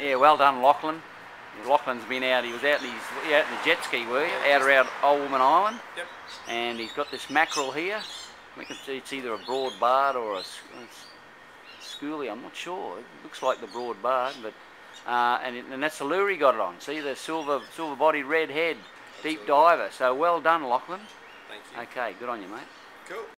Yeah, well done, Lachlan. Lachlan's been out. He was out. He's out in the jet ski, were you? Out around Old Woman Island. Yep. And he's got this mackerel here. We can see it's either a broad barred or a, a schoolie. I'm not sure. It looks like the broad barred, but uh, and, it, and that's the lure he got it on. See the silver silver body, red head, deep diver. So well done, Lachlan. Thank you. Okay, good on you, mate. Cool.